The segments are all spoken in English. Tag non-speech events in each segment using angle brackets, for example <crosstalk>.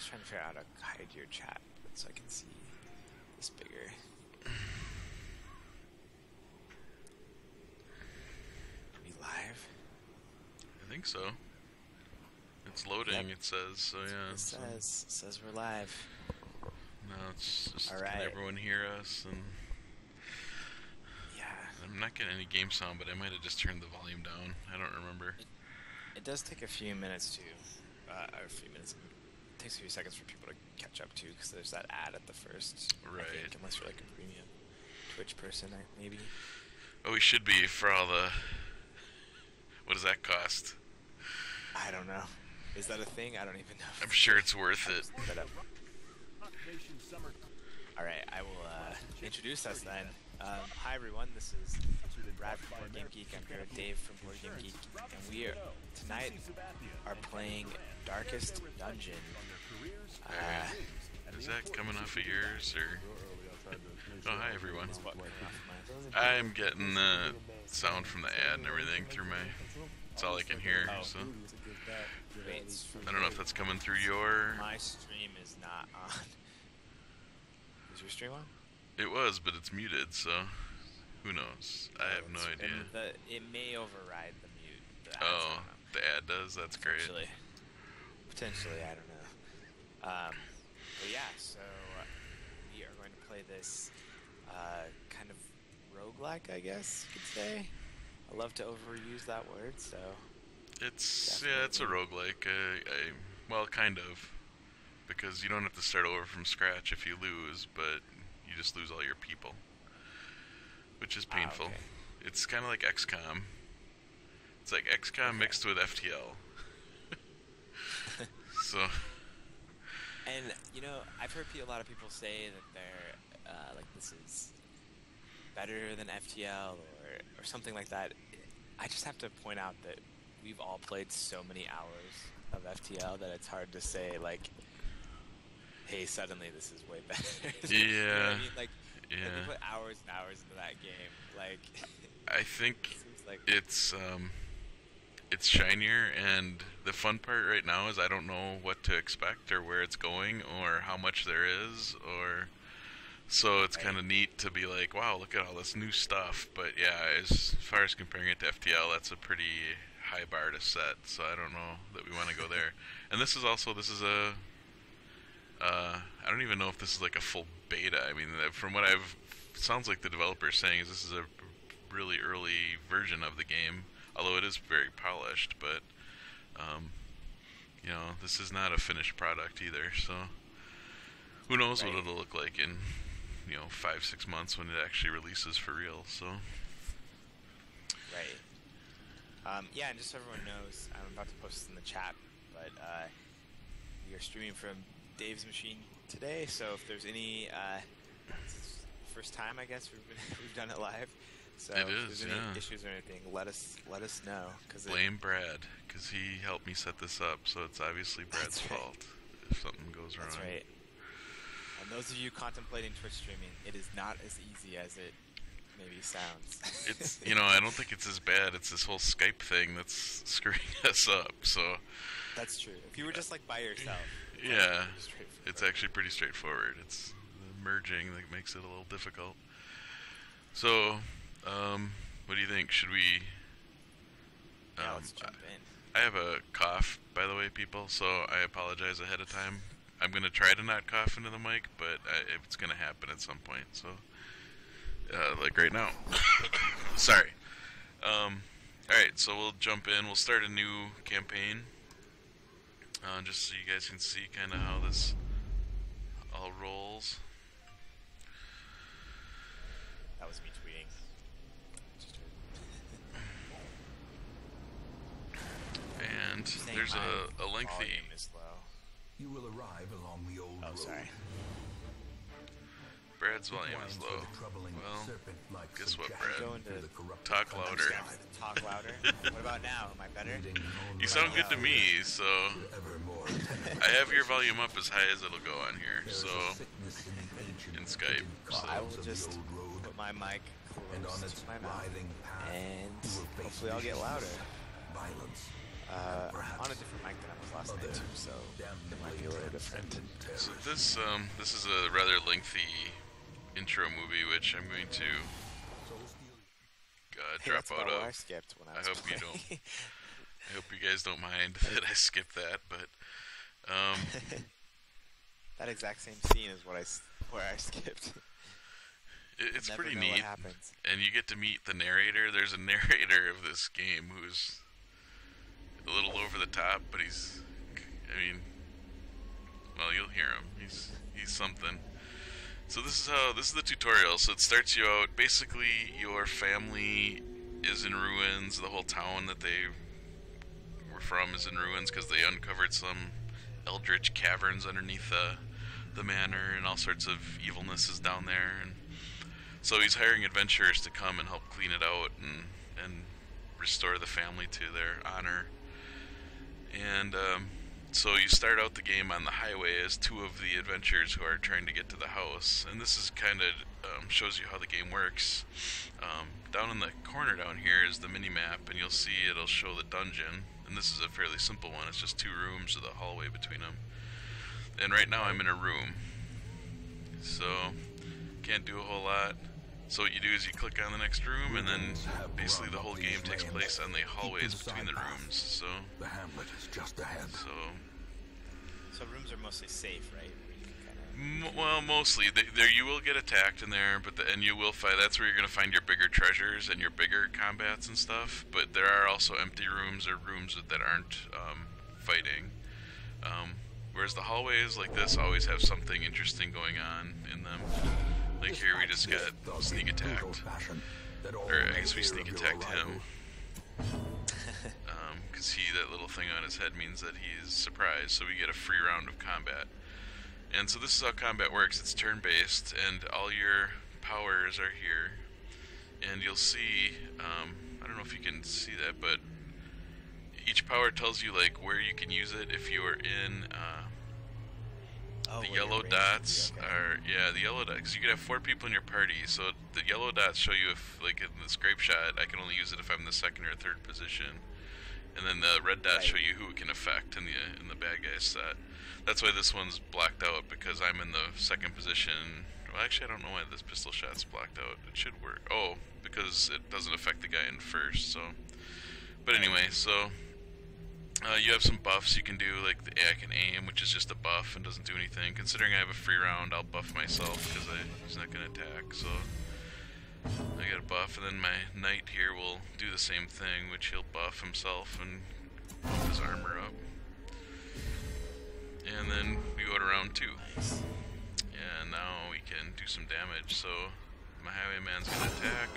was trying to figure out how to hide your chat so I can see this bigger. Are we live? I think so. It's loading. Yep. It says so. Yeah. It so says says we're live. No, it's just All can everyone hear us? And Yeah. I'm not getting any game sound, but I might have just turned the volume down. I don't remember. It does take a few minutes to, uh, a few minutes. Takes a few seconds for people to catch up to because there's that ad at the first. Right. think, unless you're like a premium Twitch person, maybe. Oh, we should be for all the. What does that cost? I don't know. Is that a thing? I don't even know. I'm sure it's worth it. All right, I will uh, introduce us then. Um, hi everyone, this is Brad from Board Game Geek. I'm here with Dave from Board Game Geek, and we are tonight are playing Darkest Dungeon. Uh, Is that coming off of yours or? Oh, hi everyone. what coming off of mine? I'm getting the sound from the ad and everything through my. It's all I can hear. Oh. So Wait, it's from I don't know if that's coming through your. my stream is not on. Is your stream on? It was, but it's muted, so who knows? I have no idea. The, it may override the mute. the Oh, the ad does. That's great. Potentially. Potentially, I don't know. Um, but yeah, so uh, we are going to play this uh, kind of roguelike, I guess you could say. I love to overuse that word, so It's yeah, it's a roguelike. Uh, I, well, kind of, because you don't have to start over from scratch if you lose, but just lose all your people, which is Ah, painful. okay. It's kind of like XCOM. It's like XCOM mixed with FTL. <laughs> so And you know, I've heard a lot of people say that they're uh, like this is better than FTL or or something like that. I just have to point out that we've all played so many hours of FTL that it's hard to say like, hey, suddenly this is way <laughs> better. <laughs> You know Yeah. I mean? Like, like, Yeah. put hours and hours into that game. Like, I think <laughs> it like it's um it's shinier and the fun part right now is I don't know what to expect or where it's going or how much there is or so it's Right. kind of neat to be like wow look at all this new stuff but yeah as far as comparing it to FTL that's a pretty high bar to set so I don't know that we want to go there and this is also this is a uh, I don't even know if this is like a full beta I mean from what I've sounds like the developer is saying is this is a really early version of the game, although it is very polished. But um, you know, this is not a finished product either. So who knows Right. what it'll look like in you know five six months when it actually releases for real. So Right. Um, yeah, and just so everyone knows, I'm about to post this in the chat, but uh, we are streaming from Dave's machine today. So if there's any, uh, this is the first time I guess we've been, <laughs> we've done it live. So It if is, there's any issues or anything, let us let us know because blame Brad because he helped me set this up. So it's obviously Brad's right. fault if something goes wrong. That's right. And those of you contemplating Twitch streaming, it is not as easy as it maybe sounds. It's <laughs> you know I don't think it's as bad. It's this whole Skype thing that's <laughs> screwing us up. So That's true. If you were just like by yourself, Yeah, actually pretty straightforward. it's actually pretty straightforward. It's the merging that makes it a little difficult. So, um, what do you think? Should we? Yeah, Um, let's jump in. I have a cough, by the way, people. So I apologize ahead of time. I'm gonna try to not cough into the mic, but I, it's gonna happen at some point. So, uh, like right now. <coughs> Sorry. Um, all right, so we'll jump in. We'll start a new campaign, uh, just so you guys can see kind of how this all rolls. That was me tweeting. And there's a, a lengthy. is low. You will arrive along the old Oh, road. sorry. Brad's volume is low. Well, guess what, Brad? Going through to the corrupt talk louder. Talk louder. what about now? Am I better? You sound good to me, so I have your volume up as high as it'll go on here. There is a So in the ancient in Skype, so- I will just the old road, put my mic and on close its to my mouth, and you will face hopefully I'll get louder. Violence, Uh, on a different mic than I was last night other too, so it might be a little different. So this um this is a rather lengthy intro movie, which I'm going to uh, Hey, drop out where I of. skipped when I I hope you don't. I hope you guys don't mind <laughs> that I skipped that, but um, <laughs> that exact same scene is what I s- where I skipped. it, it's pretty neat. And you get to meet the narrator. There's a narrator of this game who's a little over the top, but he's, I mean, well, you'll hear him. He's he's something. So this is how this is the tutorial. So it starts you out. Basically, your family is in ruins. The whole town that they were from is in ruins because they uncovered some eldritch caverns underneath the the manor, and all sorts of evilness is down there. And so he's hiring adventurers to come and help clean it out and and restore the family to their honor. And um, so you start out the game on the highway as two of the adventurers who are trying to get to the house. And this is kind of um, shows you how the game works. Um, down in the corner down here is the mini map, and you'll see it'll show the dungeon. And this is a fairly simple one. It's just two rooms with a hallway between them. And right now I'm in a room, so can't do a whole lot. So what you do is you click on the next room, and then basically the whole game takes place on the hallways between the rooms. So, The hamlet is just ahead. so So rooms are mostly safe, right? Where you can kinda- M- well, mostly there you will get attacked in there, but the, and you will fight. That's where you're gonna find your bigger treasures and your bigger combats and stuff. But there are also empty rooms or rooms that, that aren't um, fighting. Um, whereas the hallways like this always have something interesting going on in them. Like here we just got sneak attacked. Or I guess we sneak attacked him. Because he, that little thing on his head means that he's surprised, so we get a free round of combat. And so this is how combat works. It's turn-based, and all your powers are here. And you'll see, um, I don't know if you can see that, but each power tells you like where you can use it. If you are in uh, Oh, the yellow dots okay. are yeah the yellow dots because you can have four people in your party so the yellow dots show you if like in the grape shot i can only use it if i'm in the second or third position. And then the red dots show you who it can affect in the in the bad guy set. That's why this one's blacked out because i'm in the second position. Well actually i don't know why this pistol shot's blacked out. It should work. Oh because it doesn't affect the guy in first so. But anyway so uh, you have some buffs you can do, like the I can aim, which is just a buff and doesn't do anything. Considering I have a free round, I'll buff myself because he's not going to attack. So I get a buff, and then my knight here will do the same thing, which he'll buff himself and his armor up. And then we go to round two, and now we can do some damage. So my highwayman's going to attack.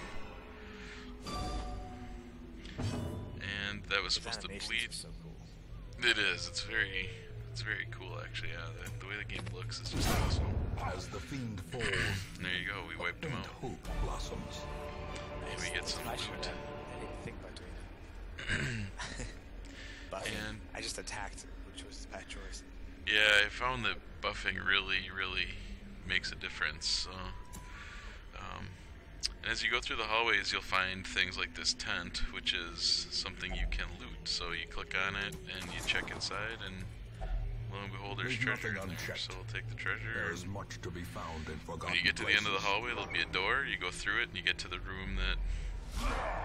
And that was supposed to bleed. Are so cool. It is. It's very, it's very cool actually. Yeah, the, the way the game looks is just awesome. As the fiend falls, There you go. We wiped him out. hope blossoms. And we get some I should loot. I didn't think about doing that. Buffing. And- I just attacked, which was bad choice. Yeah, I found that buffing really, really makes a difference. So, and as you go through the hallways, you'll find things like this tent, which is something you can loot. So you click on it and you check inside, and lo and behold, there's Leave treasure in there. So we'll take the treasure. There is much to be found in forgotten When you get to the end of the hallway, there'll be a door. You go through it, and you get to the room that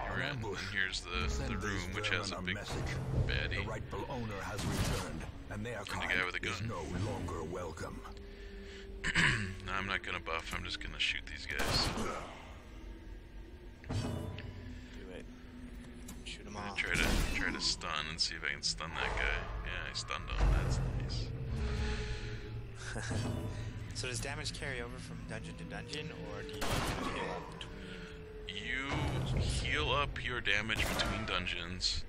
you're in. And here's the, the room, which has a big message. baddie. The rightful owner has returned, and their the kind guy with a is gun. no longer welcome. <clears throat> No, I'm not gonna buff. I'm just gonna shoot these guys. <clears throat> Do it. Shoot him off. try to try to stun and see if I can stun that guy. Yeah, I stunned him. That's nice. <laughs> So does damage carry over from dungeon to dungeon, or do you heal up between? You heal up your damage between dungeons,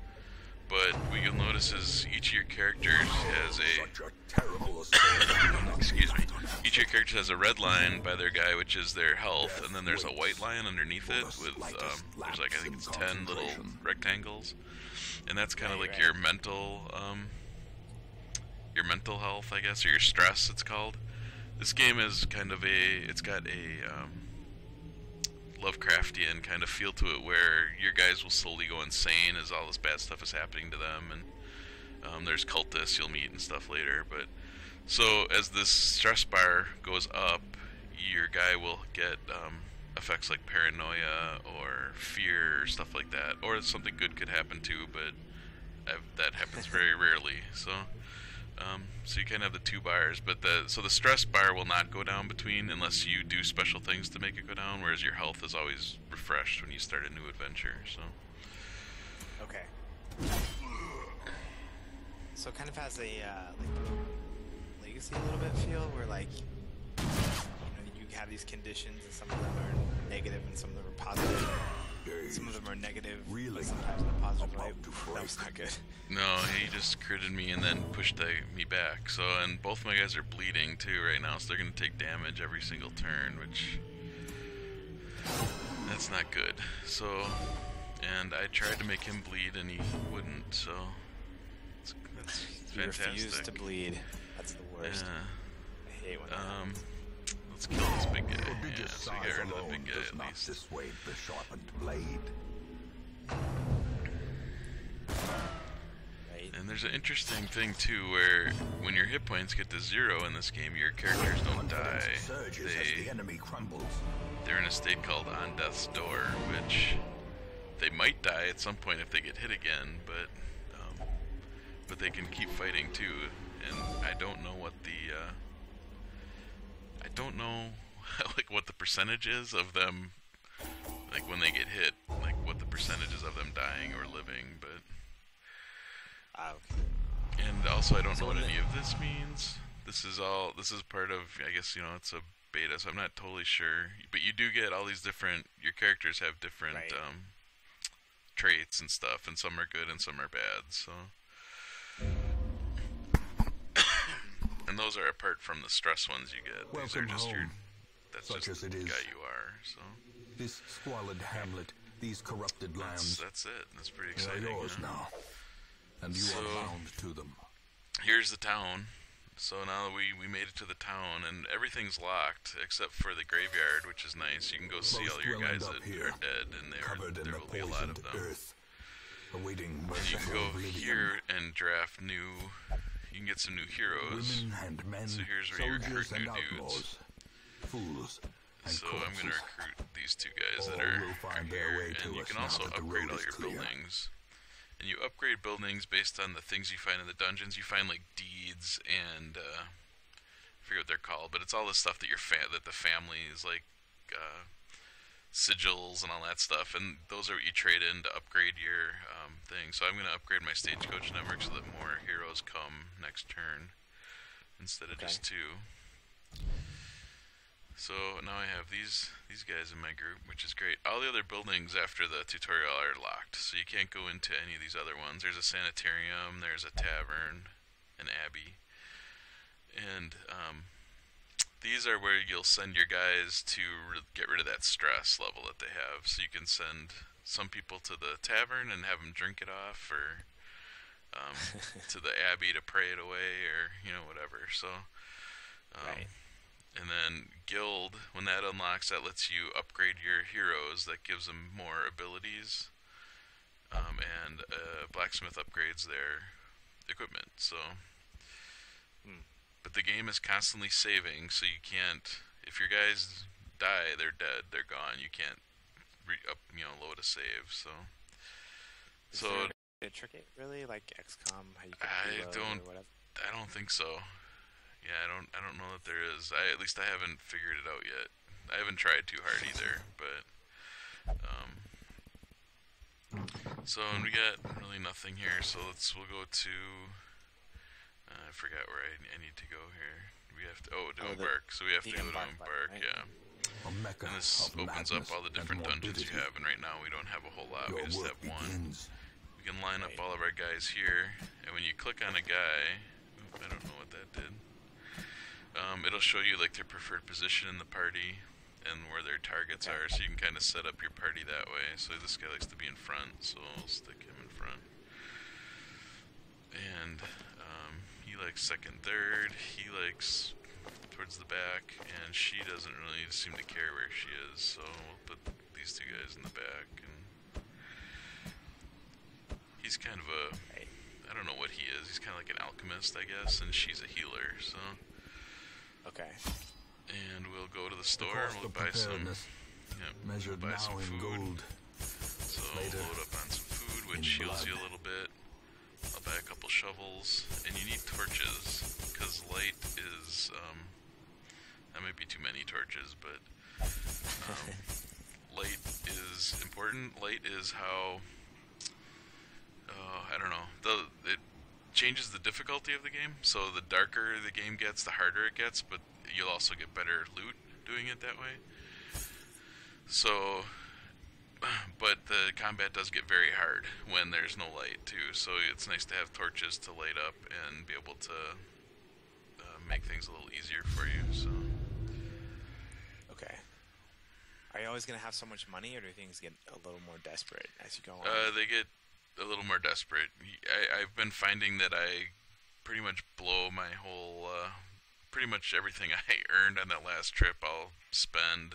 but what you'll notice is each of your characters has a Such a terrible assault. <coughs> excuse me. Each of your characters has a red line by their guy, which is their health, and then there's a white line underneath it with um, there's like I think it's ten little rectangles, and that's kind of like your mental um, your mental health, I guess, or your stress. It's called. This game is kind of a it's got a um, Lovecraftian kind of feel to it, where your guys will slowly go insane as all this bad stuff is happening to them, and Um, there's cultists you'll meet and stuff later, but so as this stress bar goes up, your guy will get um, effects like paranoia or fear or stuff like that, or something good could happen too, but I've, that happens very rarely. So, um, so you kind of have the two bars, but the so the stress bar will not go down between unless you do special things to make it go down. Whereas your health is always refreshed when you start a new adventure. So, Okay. So it kind of has a uh, like legacy a little bit feel, where like you know you have these conditions, and some of them are negative, and some of them are positive. Some of them are negative, Really? sometimes in a positive way. To That was not good. no, he just critted me and then pushed the, me back. So, and both my guys are bleeding too right now, so they're gonna take damage every single turn, which that's not good. So, and I tried to make him bleed and he wouldn't. So, it's, that's You refuse to bleed. That's the worst. Yeah. I hate when that Um, happens. Let's kill this big guy. The Yeah, so size get rid of the alone big guy does at not least. dissuade the sharpened blade. And there's an interesting thing too, where when your hit points get to zero in this game, your characters don't die. Confidence surges They the enemy crumbles. they're in a state called on death's door, which they might die at some point if they get hit again, but um, but they can keep fighting too. And I don't know what the uh, I don't know <laughs> like what the percentage is of them like when they get hit, like what the percentages of them dying or living, but okay. and also I don't So know what when any of this means. This is all this is part of I guess you know it's a beta, so I'm not totally sure. But you do get all these different your characters have different Right. um traits and stuff, and some are good and some are bad, so and those are apart from the stress ones you get. These are Welcome just your home, that's such just as it the is. guy you are, so This squalid hamlet, these corrupted lands, that's it. That's pretty exciting. yours yeah. now. And you So- are bound to them. here's the town. So now that we, we made it to the town, and everything's locked except for the graveyard, which is nice. You can go see all your guys up that here, are dead, and there, Covered in there the will be a lot of them. earth, awaiting And you can go here and draft new. You can get some new heroes. Women and men, So here's where you recruit new dudes. fools So I'm gonna recruit these two guys that are, are find their here, way to and you can also upgrade all your clear. buildings. And you upgrade buildings based on the things you find in the dungeons. You find like deeds and uh, I forget what they're called, but it's all the stuff that your fa- that the family is like uh, sigils and all that stuff, and those are what you trade in to upgrade your um, thing. So I'm gonna upgrade my stagecoach network so that more heroes come next turn instead of just two. So now I have these these guys in my group, which is great. All the other buildings after the tutorial are locked, so you can't go into any of these other ones. There's a sanitarium, there's a tavern, an abbey, and um, these are where you'll send your guys to re- get rid of that stress level that they have. So you can send some people to the tavern and have them drink it off, or um, <laughs> to the abbey to pray it away, or you know whatever. So. Um, Right. and then guild, when that unlocks, that lets you upgrade your heroes. That gives them more abilities. Um, and uh, blacksmith upgrades their equipment. So, Hmm. But the game is constantly saving, so you can't. If your guys die, they're dead. They're gone. You can't re- up, you know, load a save. So, Is so there a trick it really like XCOM? How you can I don't-? I don't think so. Yeah, I don't. I don't know that there is. I at least I haven't figured it out yet. I haven't tried too hard either, but um. So and we got really nothing here. So let's we'll go to. Uh, I forgot where I, I need to go here. We have to. Oh, to Oh, the- embark. so we have to go to embark embark. right? Yeah. A mecca And this opens up all the different dungeons you have, and right now we don't have a whole lot. Your we just have one. We can line up all of our guys here, and when you click on a guy, I don't know what that did. Um, it'll show you like their preferred position in the party and where their targets Okay. are, so you can kind of set up your party that way. So this guy likes to be in front, so I'll stick him in front. And he likes second, third. He likes towards the back, and she doesn't really seem to care where she is. So we'll put these two guys in the back, and he's kind of a, I don't know what he is. He's kind of like an alchemist, I guess, and she's a healer. So, Okay. and we'll go to the store and we'll buy some. preparedness, Yep, measured buy now some in food. gold. So later load up on some food, in which heals you a little bit. Buy a couple shovels, and you need torches because light is. Um, that might be too many torches, but um, <laughs> light is important. Light is how. Uh, I don't know. The it changes the difficulty of the game. So the darker the game gets, the harder it gets. But you'll also get better loot doing it that way. So but the combat does get very hard when there's no light too. So it's nice to have torches to light up and be able to uh, make things a little easier for you. So Okay. Are you always gonna have so much money, or do things get a little more desperate as you go on? uh, they get a little more desperate. I, I've been finding that I pretty much blow my whole, uh, pretty much everything <laughs> I earned on that last trip. I'll spend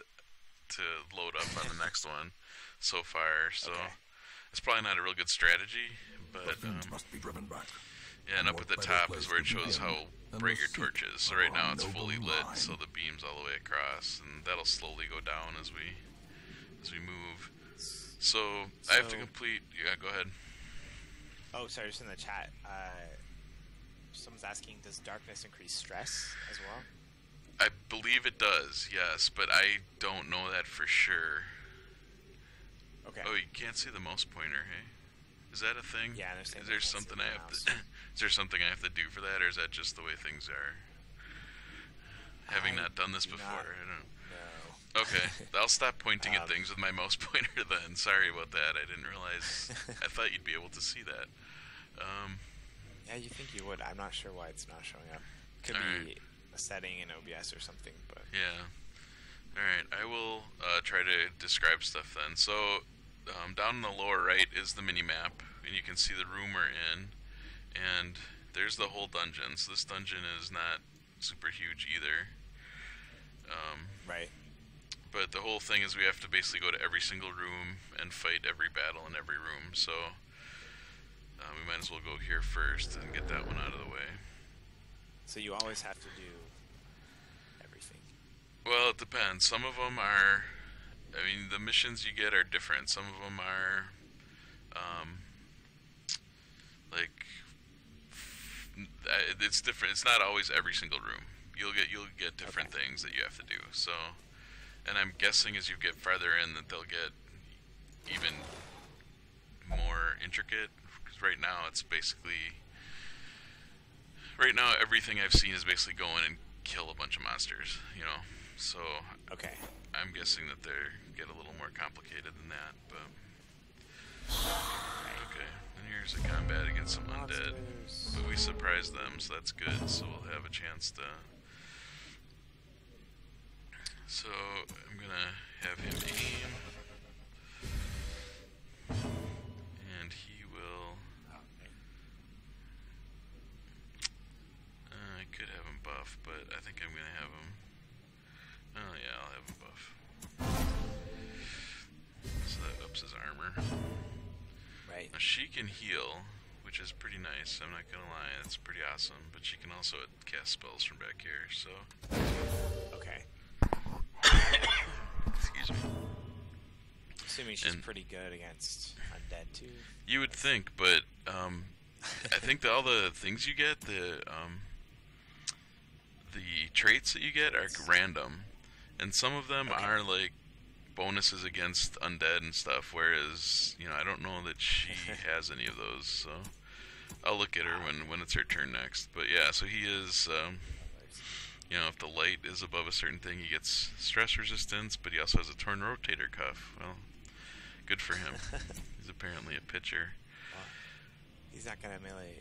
to load up on the <laughs> next one. So far, so Okay. it's probably not a real good strategy, but um, must be driven back. Yeah, and up at the top is where it shows begin how than bright your seat torch is. So right now it's fully lit, so the beam's all the way across, and that'll slowly go down as we as we move. So, I have to complete. Yeah, go ahead. oh, sorry, just in the chat. Uh, someone's asking, does darkness increase stress as well? I believe it does, yes, but I don't know that for sure. Okay. Oh, you can't see the mouse pointer, hey? Is that a thing? Yeah, I understand Is there something I have to? <laughs> is there something I have to do for that, or is that just the way things are? Having I not done this do before, not I don't. No. Okay, <laughs> I'll stop pointing at Um, things with my mouse <laughs> pointer then. Sorry about that. I didn't realize. I thought you'd be able to see that. Um, Yeah, you think you would. I'm not sure why it's not showing up. Could be a setting in OBS or something, but yeah. All right, I will uh, try to describe stuff then. So, um, down in the lower right is the mini map, and you can see the room we're in, and there's the whole dungeon. So this dungeon is not super huge either. Um, right. but the whole thing is we have to basically go to every single room and fight every battle in every room. So uh, we might as well go here first and get that one out of the way. So you always have to do everything. Well, it depends. Some of them are. I mean, the missions you get are different. Some of them are, um, like, it's different. It's not always every single room. You'll get you'll get different Okay. things that you have to do. So, and I'm guessing as you get farther in that they'll get even more intricate. Because right now it's basically. Right now, everything I've seen is basically go in and kill a bunch of monsters. You know, so Okay. I'm guessing that they get a little more complicated than that, but okay. And here's a combat against some undead, but we surprised them, so that's good. So we'll have a chance to. So I'm gonna have him aim, and he will. Uh, I could have him buff, but I think I'm gonna have him. Oh yeah, I'll have him buff. So that ups his armor. Right. Now she can heal, which is pretty nice. I'm not gonna lie, that's pretty awesome. But she can also cast spells from back here. So Okay. <coughs> excuse me. Assuming she's And- pretty good against undead too. You would think, but um, I think that all the things you get, the um, the traits that you get are <laughs> random, and some of them Okay. are like bonuses against undead and stuff. Whereas, you know, I don't know that she <laughs> has any of those. So I'll look at her when when it's her turn next. But yeah, so he is. Um, you know, if the light is above a certain thing, he gets stress resistance, but he also has a torn rotator cuff. Well, good for him. <laughs> He's apparently a pitcher. He's not gonna melee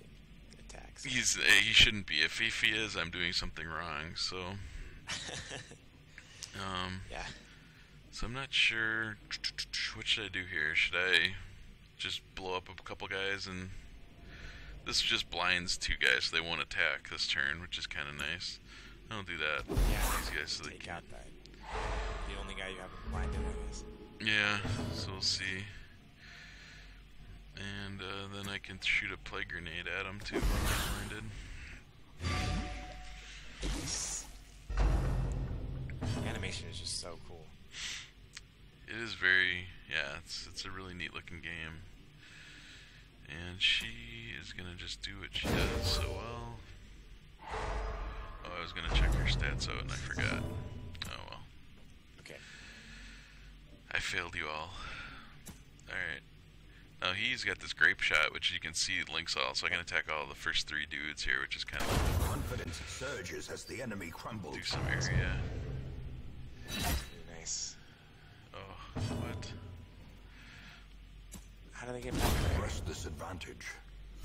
attacks. He's uh, he shouldn't be. If, if he is, I'm doing something wrong. So, <laughs> um, yeah. so I'm not sure. What should I do here? Should I just blow up a couple guys and this just blinds two guys, so they won't attack this turn, which is kind of nice. I'll do that. Yeah. These guys, so they Take out that. The only guy you haven't blinded, I guess. Yeah, so we'll see. And uh, then I can shoot a plague grenade at him too I'm blinded. The animation is just so cool. It is very, yeah, it's it's a really neat looking game. And she is gonna just do what she does so well. Oh, I was gonna check her stats out and I forgot. Oh well. Okay. I failed you all. Alright. Now he's got this grape shot, which you can see links all, so I can attack all the first three dudes here, which is kind of Confidence surges as the enemy crumbles. do some area. Pretty nice. Oh, what? How do they get back there? Press this advantage.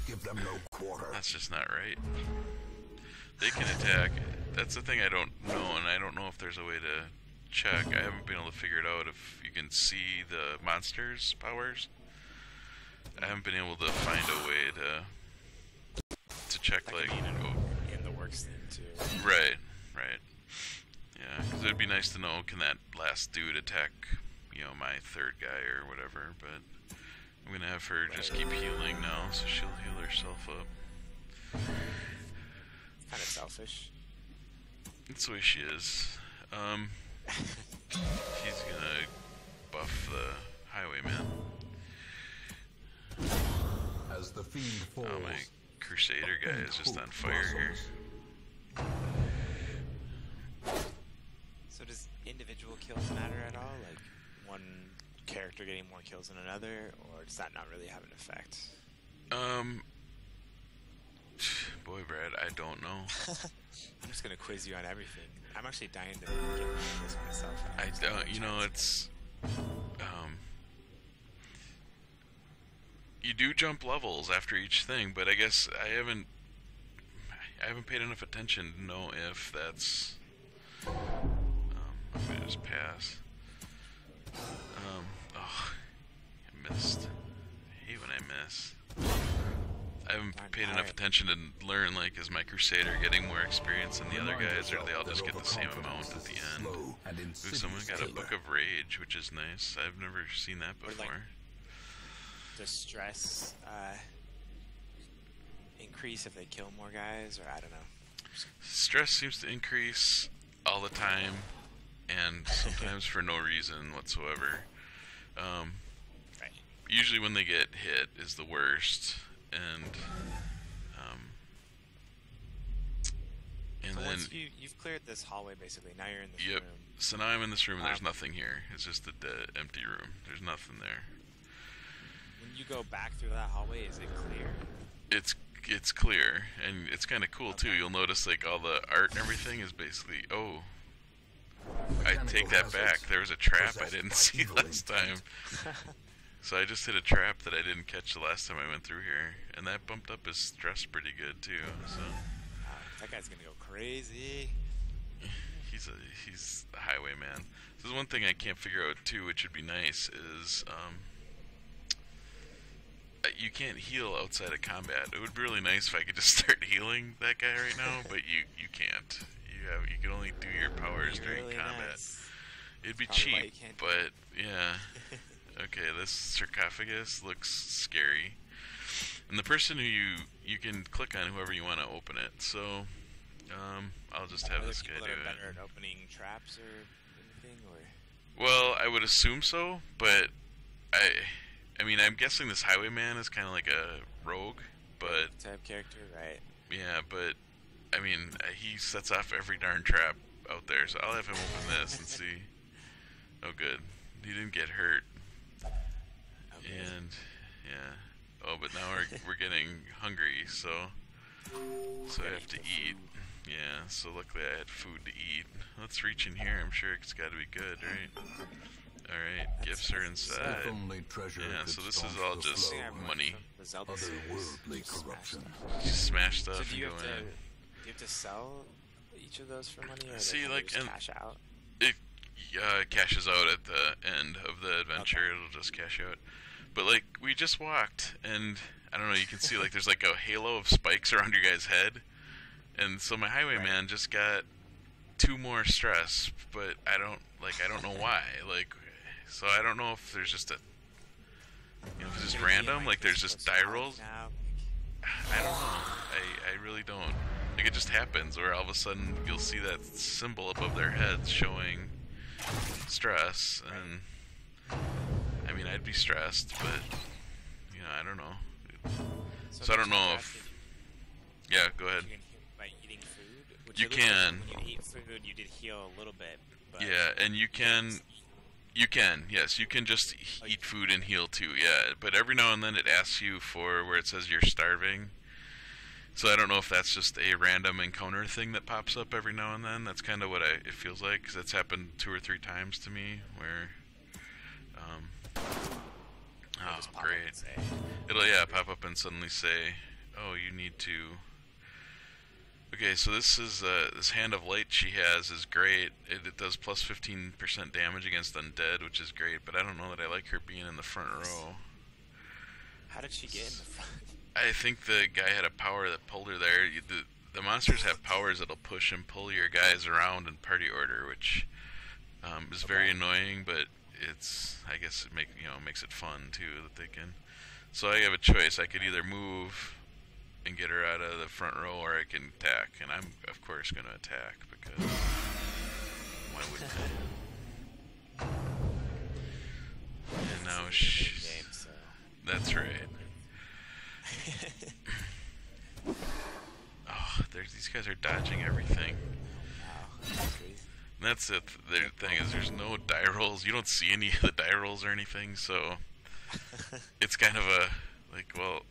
Give them no quarter. That's just not right. They can attack. That's the thing I don't know, and I don't know if there's a way to check. I haven't been able to figure it out if you can see the monsters' powers. I haven't been able to find a way to to check That like could in, in the works thing too. right, right. Yeah, because it'd be nice to know can that last dude attack, you know, my third guy or whatever. But I'm gonna have her just keep healing now, so she'll heal herself up. Kind of selfish. That's the way she is. Um, <laughs> he's gonna buff the highwayman. As the fiend falls. Oh, my crusader guy is just on fire here. So does individual kills matter at all? Like one character getting more kills than another, or does that not really have an effect? Um, boy, Brad, I don't know. <laughs> I'm just gonna quiz you on everything. I'm actually dying to get this myself. I don't. You know, it's um. You do jump levels after each thing, but I guess I haven't. I haven't paid enough attention to know if that's. Just pass. Um. Oh, I missed. I hate when I miss. I haven't paid enough attention to learn, like, is my Crusader getting more experience than the other guys, or do they all just get the same amount at the end? Ooh, someone got a. Book of Rage, which is nice. I've never seen that before. Does stress uh, increase if they kill more guys, or I don't know? Stress seems to increase all the time, and sometimes for no reason whatsoever. Um, Right. usually, when they get hit, is the worst, and um, and So then you you've cleared this hallway, basically, now you're in this yep. room. So now I'm in this room. and There's nothing here. It's just a dead, empty room. There's nothing there. When you go back through that hallway, is it clear? it's it's clear and it's kind of cool too. You'll notice like all the art and everything is basically oh. I take that back. There was a trap I didn't <laughs> see last time. <laughs> So I just hit a trap that I didn't catch the last time I went through here, and that bumped up his stress pretty good too. So Wow, that guy's gonna go crazy. <sighs> he's a he's the highwayman. This is one thing I can't figure out too, which would be nice is um, you can't heal outside of combat. It would be really nice if I could just <laughs> start healing that guy right now, but you you can't. You have you can only do your powers during really combat. nice. It'd be Probably cheap, but yeah. <laughs> Okay, this sarcophagus looks scary. And the person who you you can click on whoever you want to open it. So um, I'll just have this guy do it. better at opening traps or anything, or Well, I would assume so, but I I mean, I'm guessing this highwayman is kind of like a rogue, but type character, right? yeah, but I mean, he sets off every darn trap out there, so I'll have him open this and see. Oh, good. He didn't get hurt. Okay. And yeah. Oh, but now we're we're getting hungry, so so I have to eat. Yeah. So luckily I had food to eat. Let's reach in here. I'm sure it's got to be good, right? All right. Gifts are inside. If only treasure Yeah, could so this is all just flow I think I've of learned money. from The Zelda series. Otherworldly Smash corruption. stuff. You smash stuff So and go have to in. You have to sell each of those for money, or See, like, just and- cash out? it uh, cashes out at the end of the adventure. It'll just cash out. But like we just walked, and I don't know. You can see like there's like a halo of spikes around your guy's head, and so my highwayman just got two more stress. But I don't like I don't know why. <laughs> Like, so I don't know if there's just a You know, if it's just random, like there's just die rolls. I don't know. I, I really don't. Like it just happens where all of a sudden you'll see that symbol above their heads showing stress, and I mean I'd be stressed, but you know I don't know. So I don't know if- Yeah, go ahead. by eating food. You looks like can. When you eat food, you did heal a little bit. But Yeah, and you can You can, yes, you can just oh, eat food and heal too, yeah. But every now and then it asks you for where it says you're starving. So I don't know if that's just a random encounter thing that pops up every now and then. That's kind of what I it feels like because that's happened two or three times to me where. Um, oh, pop up and great! say, It'll yeah pop up and suddenly say, "Oh, you need to." Okay, so this is uh, this hand of light she has is great. It, it does plus fifteen percent damage against undead, which is great. But I don't know that I like her being in the front row. How did she get in the front? I think the guy had a power that pulled her there. You- The, the monsters have powers that'll push and pull your guys around in party order, which um, is very Okay. annoying. But it's I guess it make you know makes it fun too that they can. So I have a choice. I could either move and get her out of the front row, or I can attack. And I'm of course going to attack because why wouldn't I? <laughs> And now It's a she. That's right. <laughs> Oh, there's these guys are dodging everything. Wow, that's. That's it. The thing is, there's no die rolls. You don't see any of the die rolls or anything, so <laughs> it's kind of a like, well,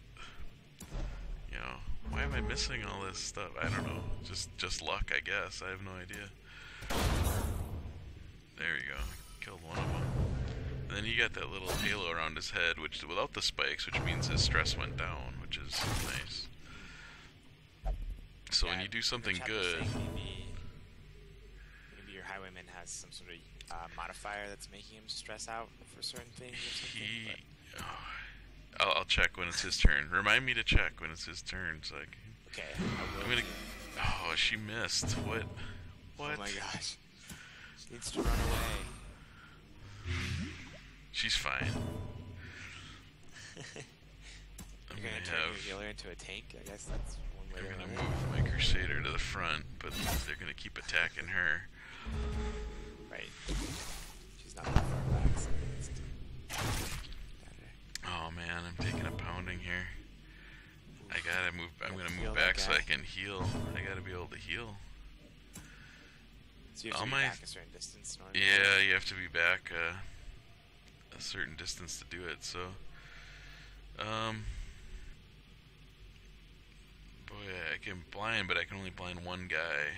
you know, why am I missing all this stuff? I don't know. Just just luck, I guess. I have no idea. There you go. Killed one of them. And then you got that little halo around his head, which without the spikes, which means his stress went down, which is nice. So when you do something good, Maybe, maybe your highwayman has some sort of uh, modifier that's making him stress out for certain things or something. he. Oh, I'll, I'll check when it's his turn. Remind me to check when it's his turn. So can, okay, I will. I'm gonna. Oh, she missed. What? What? Oh my gosh. She needs to run away. She's fine. <laughs> I'm You're gonna turn your healer into a tank? I guess that's one way to gonna move my Crusader to the front, but they're gonna keep attacking her. Right. She's not that far back, so it's. Oh man, I'm taking a pounding here. I gotta move. I'm gonna move back so I can heal. I gotta be able to heal. So you have All to be my- back a certain distance in order to- Yeah, you have to be back uh, a certain distance to do it. So, um, boy, I can blind, but I can only blind one guy.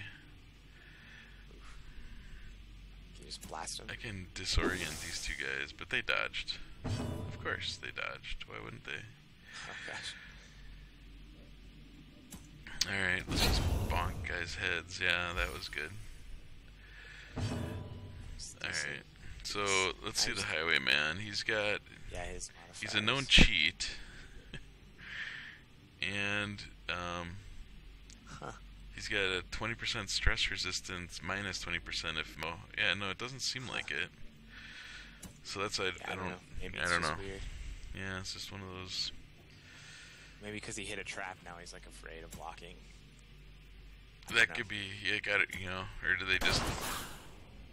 Can you just blast him? I can disorient these two guys, but they dodged. Of course, they dodged. Why wouldn't they? Oh gosh. All right, let's just bonk guys' heads. Yeah, that was good. Just All decent. right. So let's see the highwayman. He's got Yeah, his he's a known cheat, <laughs> and um, Huh. he's got a 20% stress resistance, minus 20% if mo. Yeah, no, it doesn't seem like it. So that's I, Yeah, I don't know. Maybe I it's don't just know. weird. Yeah, it's just one of those. Maybe because he hit a trap, now he's like afraid of walking. I That could be yeah, got it. You know, or do they just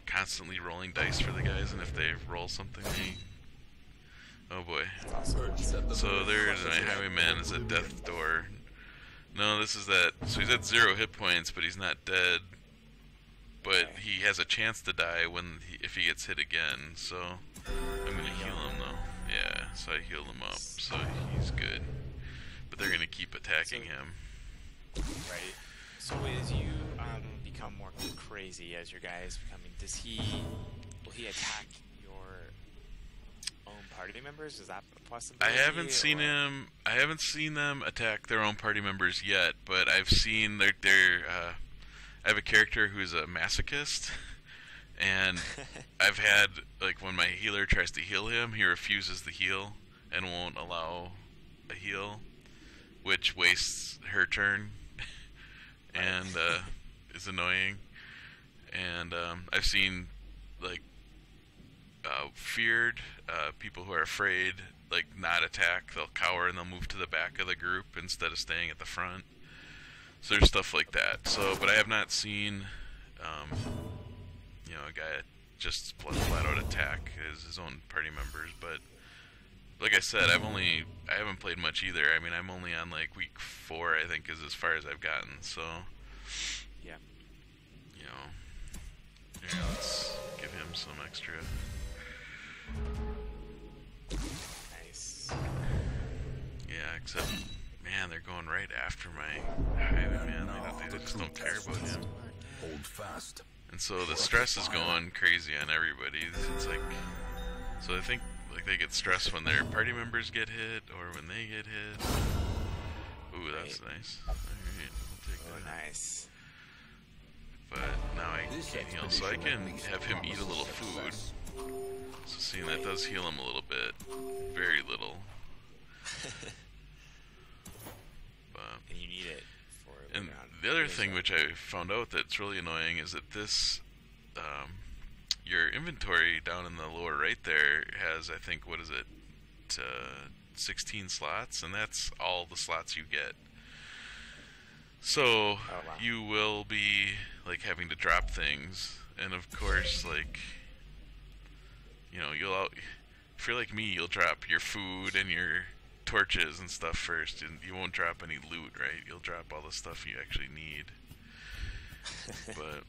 constantly rolling dice for the guys, and if they roll something, they. Oh boy. So there's my highwayman is a death door. No, this is that. So he's at zero hit points, but he's not dead. But he has a chance to die when he, if he gets hit again. So I'm gonna heal him though. Yeah, so I healed him up, so he's good. But they're gonna keep attacking him. Right. So as you become more crazy as your guy is becoming, does he will he attack your own party members? Is that a I possibility? I haven't seen or- him. I haven't seen them attack their own party members yet, but I've seen their their. Uh, I have a character who's a masochist, <laughs> and <laughs> I've had like when my healer tries to heal him, he refuses the heal and won't allow a heal, which wastes her turn, <laughs> and uh, is annoying. And um, I've seen like uh, feared uh, people who are afraid like not attack. They'll cower and they'll move to the back of the group instead of staying at the front. So there's stuff like that. So, but I have not seen, um, you know, a guy just flat, out attack his, his own party members. But like I said, I've only I haven't played much either. I mean, I'm only on like week four, I think, is as far as I've gotten. So, know, here, let's give him some extra. Nice. Yeah, except, man, they're going right after my highwayman. They, just don't care about him. Hold fast. And so the stress is going crazy on everybody. It's like, so I think like they get stressed when their party members get hit or when they get hit. Ooh, that's nice. Alright, we'll take Oh, that. nice. But now I can't heal, so I can have him eat a little food. So seeing that does heal him a little bit, very little. <laughs> but And you need it for And the other thing which I found out that's really annoying is that this, um, your inventory down in the lower right there has, I think, what is it, uh, 16 slots, and that's all the slots you get. So Oh, wow. you will be like having to drop things, and of course, like you know, you'll out, if you're like me, you'll drop your food and your torches and stuff first, and you won't drop any loot, right? You'll drop all the stuff you actually need. <laughs> but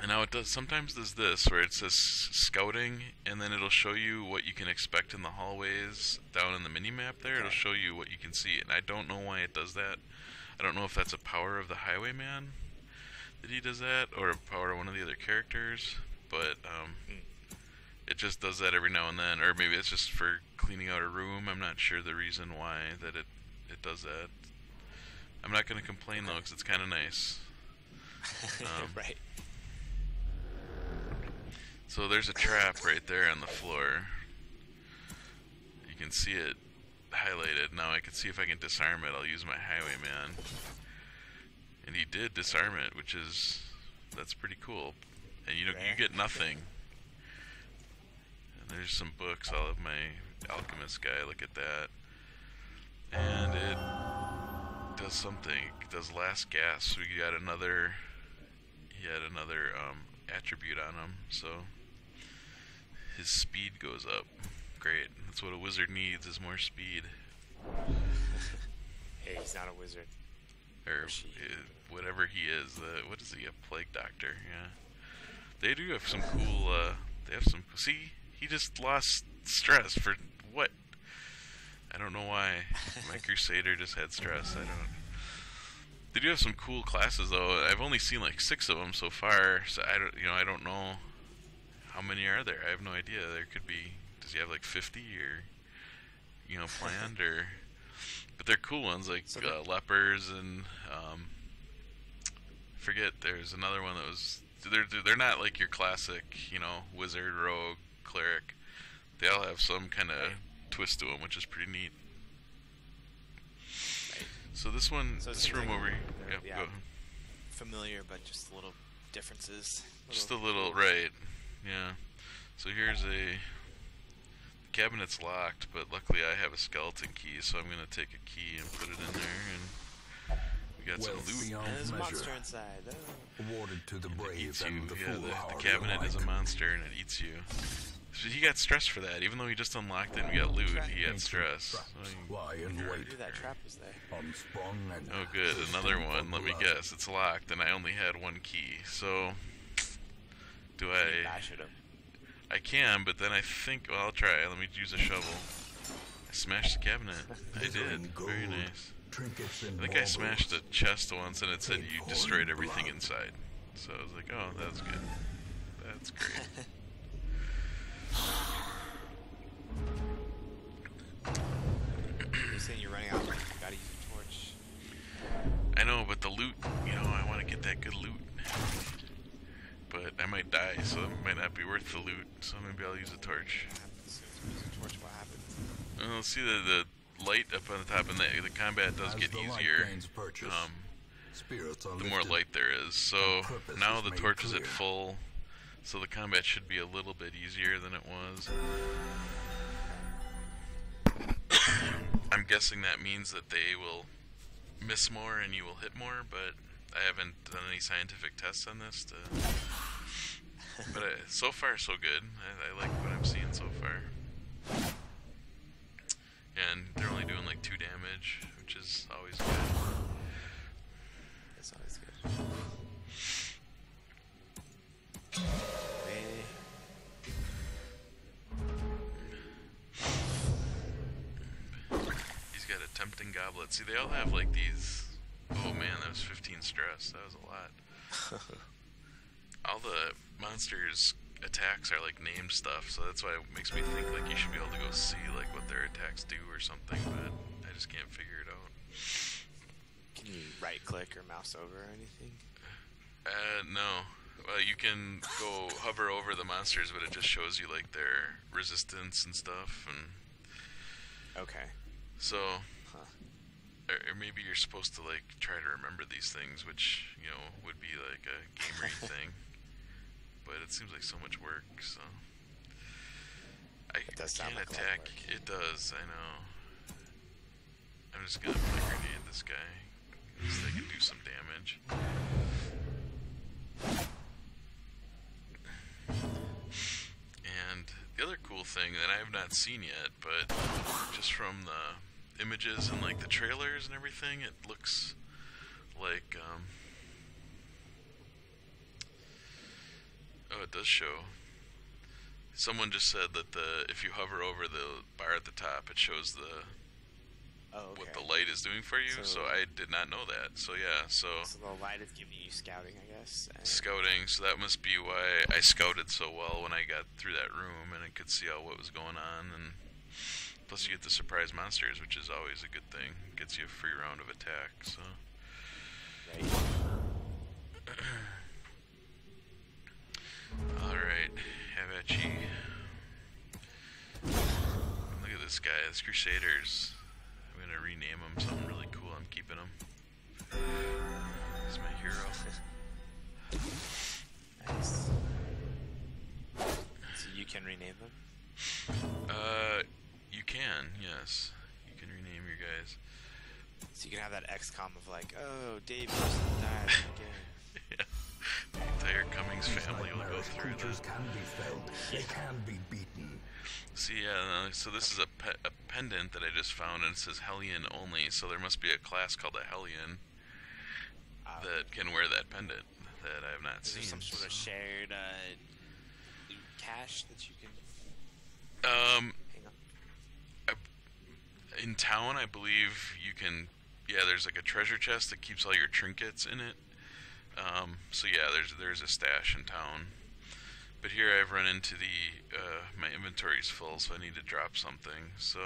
and now it does sometimes does this where it says scouting and then it'll show you what you can expect in the hallways down in the mini map there it'll show you what you can see and i don't know why it does that i don't know if that's a power of the highwayman that he does that or a power one of the other characters but um, it just does that every now and then or maybe it's just for cleaning out a room i'm not sure the reason why that it it does that i'm not going to complain though because it's kind of nice <laughs> um, right. So there's a trap right there on the floor. You can see it highlighted. Now I can see if I can disarm it. I'll use my highwayman. And he did disarm it, which is that's pretty cool. And you know you get nothing. And there's some books. I'll have my alchemist guy look at that. And it does something. It does last gas. We got another he had another um, attribute on him, so his speed goes up. Great. That's what a wizard needs is more speed. Hey, he's not a wizard. Or uh, whatever he is. The, what is he? A plague doctor, yeah. They do have some cool uh they have some see, he just lost stress for what? I don't know why. My <laughs> crusader just had stress. I don't They do have some cool classes though. I've only seen like 6 of them so far, so I don't you know, I don't know how many are there. I have no idea. There could be does he have like 50 or you know, planned or but they're cool ones like So uh, lepers and um, forget there's another one that was they're they're not like your classic you know wizard rogue cleric they all have some kind of twist to them which is pretty neat Right. so this one So this room like over here yep, yeah. Familiar, but just little differences. just a little right yeah so here's a cabinet's locked but luckily I have a skeleton key so I'm gonna take a key and put it in there and we got Wealth some loot And there's a monster inside. Oh. awarded to the brave and the Yeah, the, the foolhardy cabinet is a monster and it eats you. So he got stressed for that, even though he just unlocked it and we got loot. He had Ancient stress. traps So he- lie in wait, that trap was there. oh, good, another one. Let me guess, it's locked, and I only had one key. So, do You I? Bash at him. I can, but then I think. Well, I'll try. Let me use a shovel. I smashed the cabinet. I did. Very nice. I think I smashed a chest once, and it said you destroyed everything inside. So I was like, oh, that's good. That's great. <laughs> <clears throat> You're saying you're running out. You gotta use a torch. I know, but the loot, you know, I want to get that good loot. I might die, so it might not be worth the loot. So maybe I'll use a torch. What happens? Use torch. Well, see the the light up on the top, and the the combat does As get easier. purchase, Um, the more light there is. So now the torch is at full, so the combat should be a little bit easier than it was. <coughs> I'm guessing that means that they will miss more and you will hit more, but I haven't done any scientific tests on this. To, but uh, so far, so good. I, I like what I'm seeing so far. And they're only doing like two damage, which is always good. It's always good. Way- He's got a tempting goblet. See, they all have like these. Oh man, that was 15 stress. That was a lot. <laughs> all the monsters' attacks are like named stuff, so that's why it makes me think like you should be able to go see like what their attacks do or something, but I just can't figure it out. Can you right click or mouse over or anything? Uh, no. Well, you can go hover over the monsters, but it just shows you like their resistance and stuff, and Okay. so Huh. or, maybe you're supposed to like try to remember these things, which you know would be like a gamery <laughs> thing. But it seems like so much work, so I It does can't like a lot of attack. It does, I know. I'm just gonna plague grenade this guy, so they can do some damage. And the other cool thing that I have not seen yet, but just from the images and like the trailers and everything, it looks like um Oh, it does show. Someone just said that the if you hover over the bar at the top, it shows the Oh, okay. what the light is doing for you. So, So- I did not know that. So yeah, so So the light is giving you scouting, I guess. scouting. So that must be why I scouted so well when I got through that room and I could see all what was going on. And plus, you get the surprise monsters, which is always a good thing. Gets you a free round of attack. So Right. <clears throat> all right, have at ye. Look at this guy. It's Crusaders. I'm gonna rename him something really cool. I'm keeping him. He's my hero. <laughs> Nice. So you can rename them? Uh, you can, yes. You can rename your guys. So you can have that XCOM of like, oh, Dave died <laughs> again. yeah. The entire Cummings These family will go through creatures that. can be felled. They can be beaten. See, yeah, uh, so this is a, pe- a pendant that I just found, and it says Hellion only, so there must be a class called a Hellion Uh, that can wear that pendant that I have not is there seen. some sort of so- shared uh, loot cache that you can Um, hang on? in town, I believe you can. Yeah, there's like a treasure chest that keeps all your trinkets in it. Um, so yeah, there's there's a stash in town. But here I've run into the uh, my inventory's full, so I need to drop something. So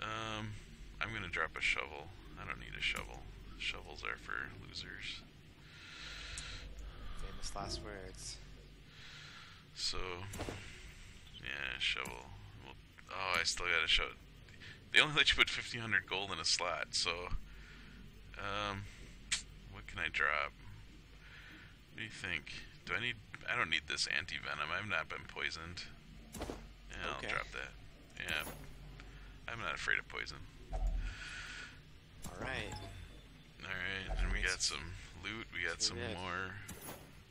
um, I'm gonna drop a shovel. I don't need a shovel. Shovels are for losers. Famous last words. So yeah, shovel. Well, oh, I still gotta show. They only let you put 1500 gold in a slot, so um, can I drop? What do you think? Do I need? I don't need this anti venom. I've not been poisoned. Yeah, Okay. I'll drop that. Yeah, I'm not afraid of poison. All right. All right, and we got some loot. We got some more,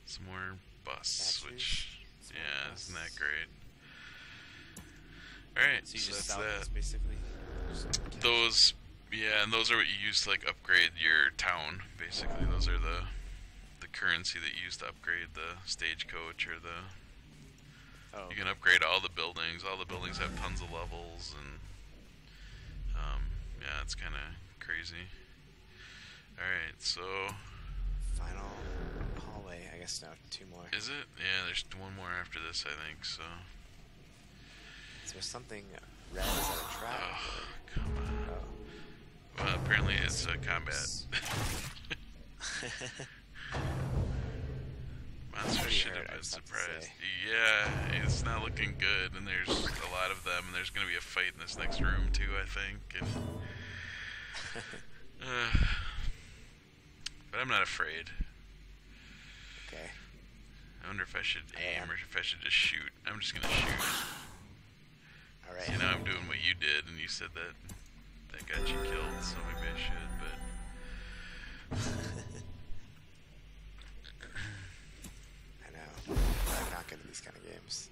some more busts, which some yeah, isn't that great? All right, So you so just that's that. those basically. Just cash. Those, yeah, and those are what you use to like upgrade your town. Basically, those are the the currency that you use to upgrade the stagecoach or the. Oh, You can upgrade all the buildings. All the buildings have tons of levels, and um, yeah, it's kind of crazy. All right, so final hallway. I guess no, two more. is it? Yeah, there's one more after this, I think. So. Is there something red? Is that a trap? Oh, come on. Well, apparently it's a combat. <laughs> <laughs> Monster should have been just have to surprised. Yeah, it's not looking good, and there's a lot of them, and there's going to be a fight in this next room too, I think. And, <laughs> uh, but I'm not afraid. okay. I wonder if I should aim or if I should just shoot. I'm just going to shoot. <sighs> All right. You know, I'm doing what you did, and you said that that got you killed, so maybe I should, but <laughs> I know. I'm not good at these kind of games.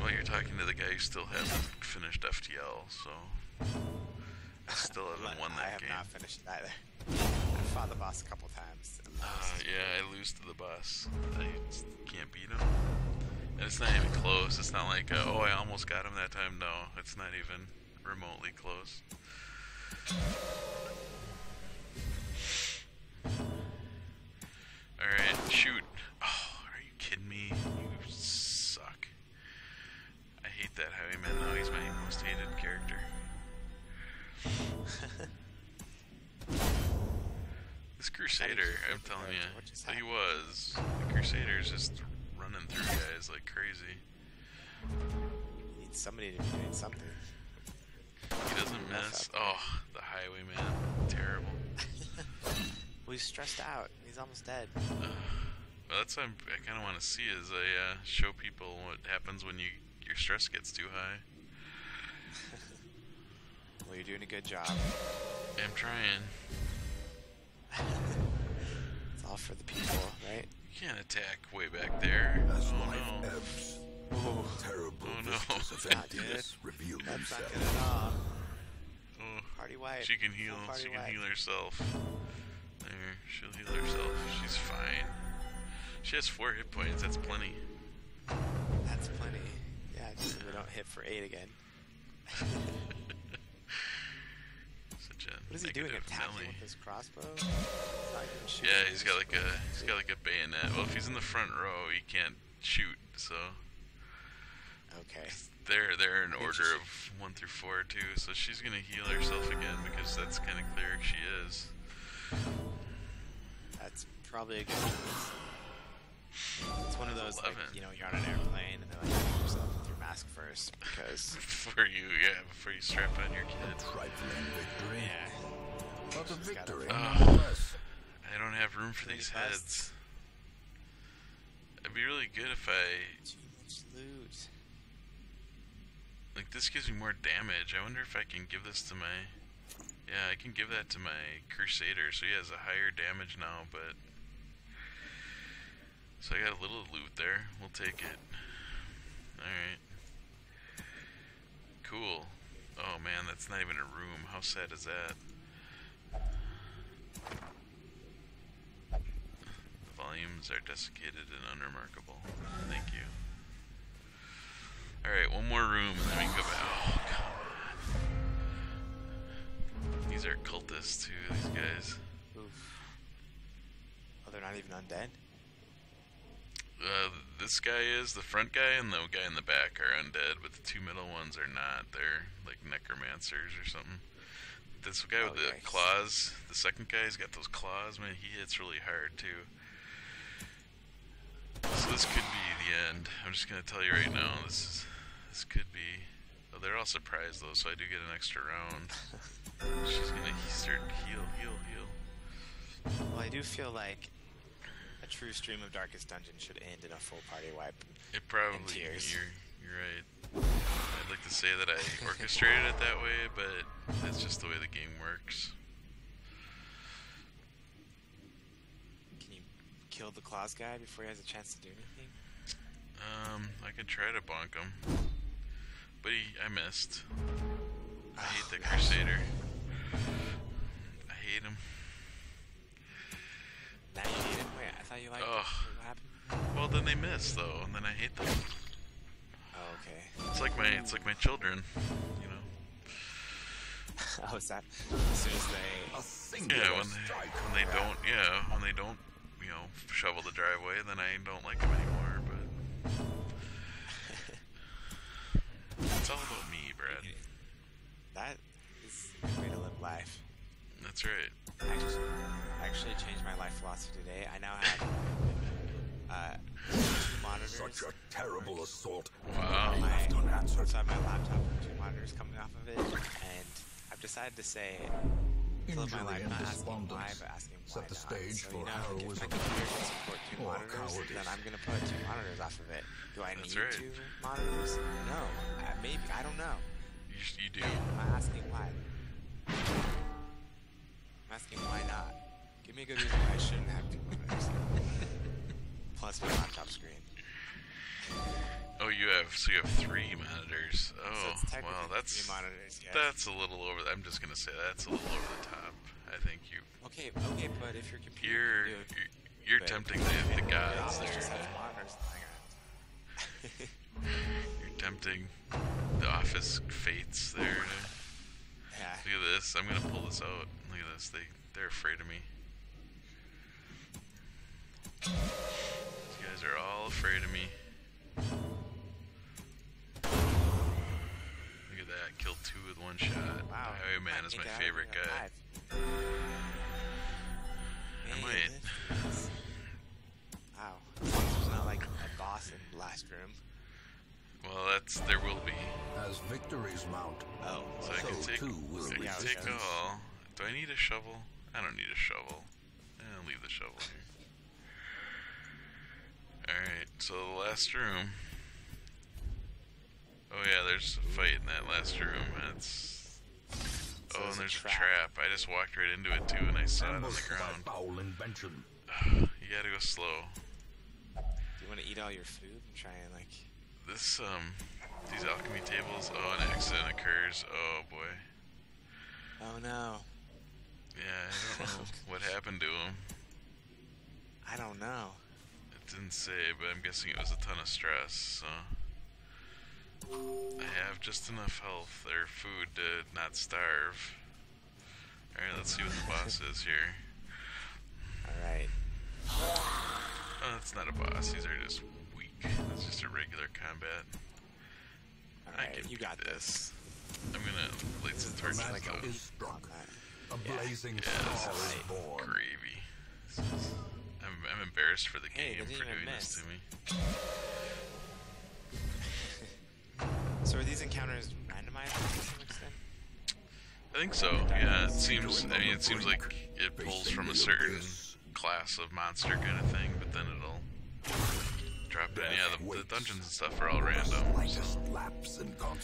well, you're talking to the guy who still hasn't finished FTL, so I still <laughs> haven't won I have game. not finished it either. I fought the boss a couple times. Uh, yeah, I lose to the boss. I can't beat him. And it's not even close. It's not like, uh, oh, I almost got him that time. No, it's not even remotely close. Alright, shoot. Oh, are you kidding me? You suck. I hate that Highwayman now. Oh, he's my most hated character. <laughs> This Crusader, I'm telling you, he was. The Crusader's just running through guys like crazy. You need somebody to be doing something. He doesn't Rough miss. Oh, the Highwayman, terrible. <laughs> Well, he's stressed out. He's almost dead. <sighs> Well, that's what I'm, I kind of want to see is I uh, show people what happens when you your stress gets too high. <laughs> Well, you're doing a good job. I'm trying. <laughs> It's all for the people, right? You can't attack way back there. As Oh life no. ebbs, Oh, terrible Oh, no. vistas of <laughs> Not good. emptiness reveal that's themselves. good at all. Oh, Party white. she can heal. Oh, Party She can white. heal herself. There, she'll heal herself. She's fine. She has four hit points. That's plenty. That's plenty. Yeah, just so we don't hit for eight again. <laughs> Such a What is he doing? negative Attacking Nelly. with his crossbow? Not even Yeah, with he's his got like a he's got like a bayonet. Well, if he's in the front row, he can't shoot. So Okay. they're they're in order of one through four too. So she's gonna heal herself again because that's kind of clear she is. That's probably a good choice. It's one of those, like, you know, you're on an airplane and they're like, put yourself with your mask first because, <laughs> Before you, yeah, before you strap on your kid. Trifling victory, yeah. but a She's got a victory nonetheless. I don't have room for these heads. It'd be really good if I Too much loot. Like this gives me more damage. I wonder if I can give this to my yeah, I can give that to my Crusader, so he has a higher damage now, but so I got a little loot there. We'll take it. Alright. Cool. Oh man, that's not even a room. How sad is that? The volumes are desiccated and unremarkable. Thank you. Alright, one more room and then we can go back. Oh, on. These are cultists too, these guys. Oof. Oh, they're not even undead? Uh, this guy is, the front guy and the guy in the back are undead, but the two middle ones are not. They're like necromancers or something. This guy with Oh, the yikes. claws, the second guy's got those claws, man, he hits really hard too. So this could be the end. I'm just gonna tell you right now, this is this could be. Oh, they're all surprised though, so I do get an extra round. <laughs> She's gonna start heal, heal, heal. Well, I do feel like a true stream of Darkest Dungeon should end in a full party wipe. It probably tears. you're you're right. I'd like to say that I <laughs> orchestrated it that way, but that's just the way the game works. Can you kill the claws guy before he has a chance to do anything? Um, I could try to bonk him, but he, I missed. I hate the. Crusader. I hate him. Now you need him? Wait, I thought you liked Ugh. him. What happened? Well, then they miss though, and then I hate them. Oh, okay. It's like my it's like my children, you know. <laughs> oh, is that as soon as they... A singular Yeah, when they when they don't yeah when they don't you know shovel the driveway, then I don't like them anymore. All about me, Brad. That is a way to live life. That's right. I actually, I actually changed my life philosophy today. I now have uh, two monitors. Such a terrible assault. Wow. my, Left unanswered. I have my laptop and two monitors coming off of it, and I've decided to say, to live my Injury life and not asking why, despondence but asking why set the stage so, for you know, heroism my computer can support two or monitors, cowardice. then I'm gonna put two monitors off of it. Do I That's need right. two monitors? No. Uh, maybe I don't know. You, you do. I'm asking why. I'm asking why not. Give me a good reason why I shouldn't have two monitors. <laughs> Plus my laptop screen. Oh, you have so you have three monitors. Oh, technically wow, that's monitors. Yes. that's a little over. I'm just gonna say that's a little over the top. I think you okay. Okay, but if your computer you're you're, you're but tempting the, the gods office there. just has monitors. <laughs> You're tempting the office fates there. To, yeah. look at this. I'm gonna pull this out. Look at this. They they're afraid of me. These guys are all afraid of me. One shot. Wow. Highwayman might is my favorite of here guy. alive. I might. this Wow. As long there's not like a boss in last room. Well, that's there will be. As victories mount, Oh. So I can So take, too will I can Yeah, take all. Do I need a shovel? I don't need a shovel. I'll leave the shovel here. Alright, so the last room. Oh yeah, there's a fight in that last room. That's So Oh, and there's a trap. trap. I just walked right into it too and I saw it on the ground. foul invention. <sighs> You gotta go slow. Do you want to eat all your food and try and like? This um these alchemy tables, oh an accident occurs. Oh boy. Oh no. Yeah, I don't know <laughs> <laughs> what happened to him. I don't know. It didn't say, but I'm guessing it was a ton of stress, so. I have just enough health or food to not starve. Alright, let's see what the boss is here. All right. Oh, that's not a boss, these are just weak. It's just a regular combat. All I right. can You got this. this. I'm gonna light some torches Magic though. is struck. That. A blazing Yeah, this is is born. gravy. This is- I'm, I'm embarrassed for the Hey, game for doing even this to me. So are these encounters randomized to some extent? I think so. Yeah, it seems. I mean, it seems like it pulls from a certain class of monster kind of thing, but then it'll drop in. Yeah, the, the dungeons and stuff are all random. So. Slightest lapse in Oh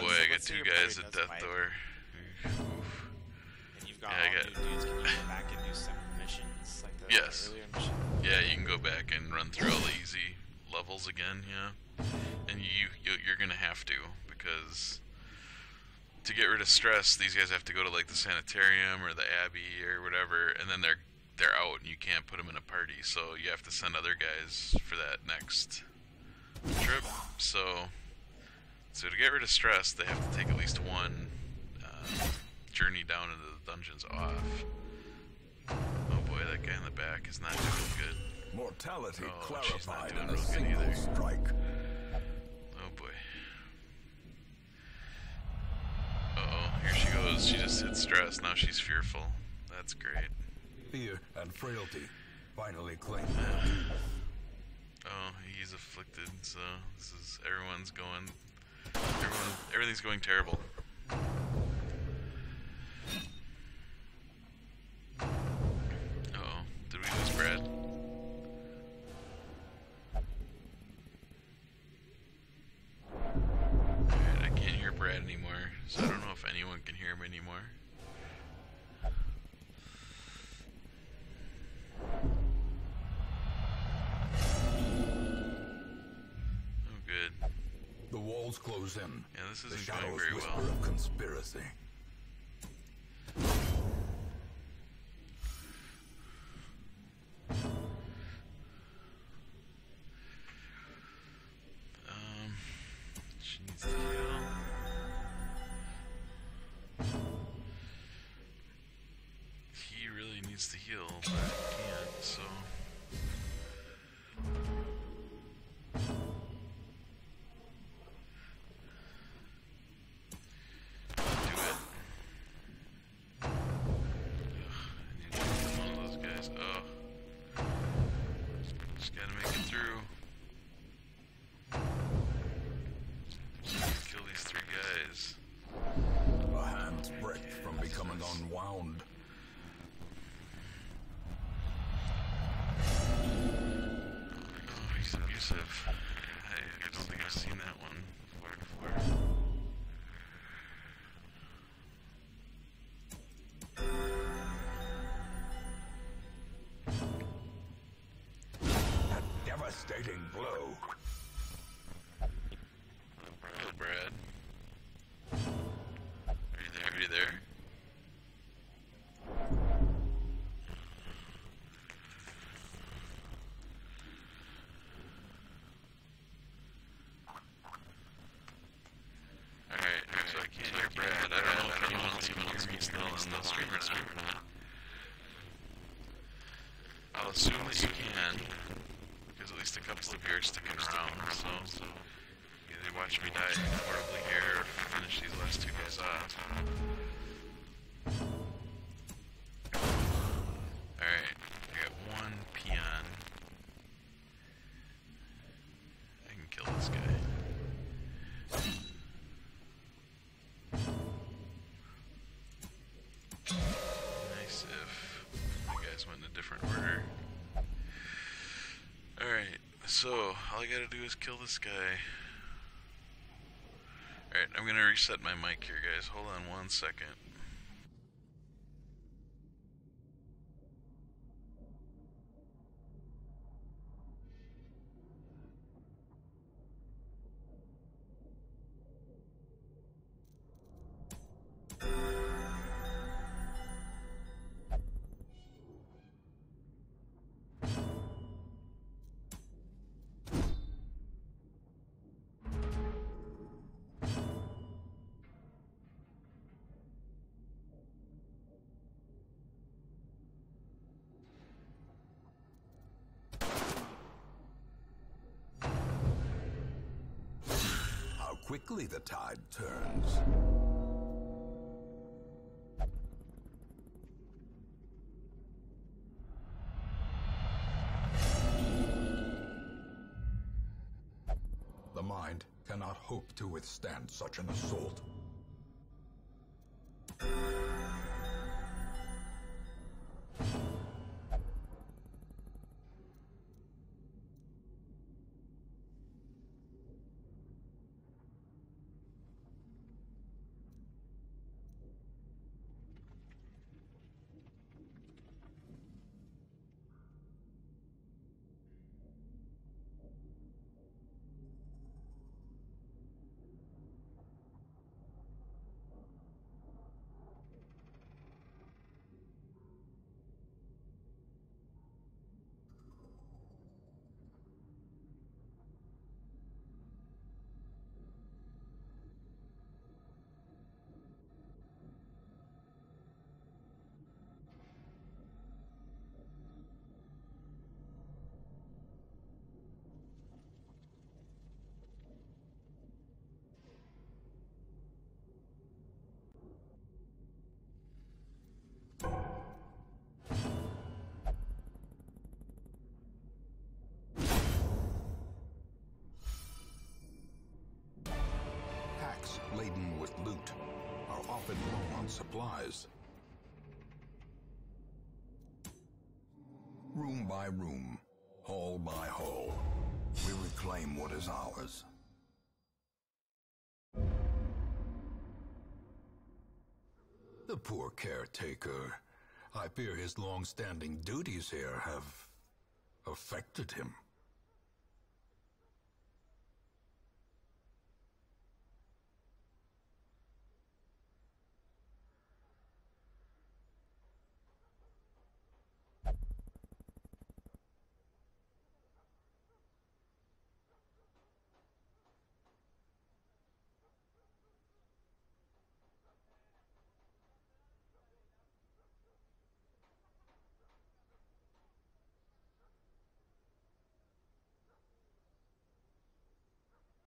boy, I got two guys at death door. Oof. And you've got Yeah, I got- new dudes. Can you go back and do some missions like the Yes. Yeah, you can go back and run through all the easy levels again. Yeah, and you, you you're gonna have to because to get rid of stress, these guys have to go to like the sanitarium or the abbey or whatever, and then they're they're out and you can't put them in a party, so you have to send other guys for that next trip. So, so to get rid of stress, they have to take at least one uh, journey down into the dungeons off. Oh boy, that guy in the back is not doing good. Mortality Oh, clarified doing in a single either. strike. Here she goes. She just hit stress. Now she's fearful. That's great. Fear and frailty finally claim Oh, he's afflicted. So this is everyone's going. Everyone, everything's going terrible. Anymore. Oh, good. The walls close in. Yeah, this isn't going very well. of conspiracy. Devastating blow. Hello, Brad. Are you there? Are you there? Alright, so I can't hear Brad. I don't know if anyone else even hears me still on the stream or not. I'll assume that you can, because at least a couple of you sticking around, so either watch me die horribly here or finish these last two guys off. Alright, I got one peon. I can kill this guy. Nice if you guys went in a different order. So all I gotta do is kill this guy. Alright, I'm gonna reset my mic here, guys. Hold on one second. Quickly the tide turns. The mind cannot hope to withstand such an assault. On supplies. Room by room, hall by hall, we reclaim what is ours. The poor caretaker. I fear his long-standing duties here have affected him.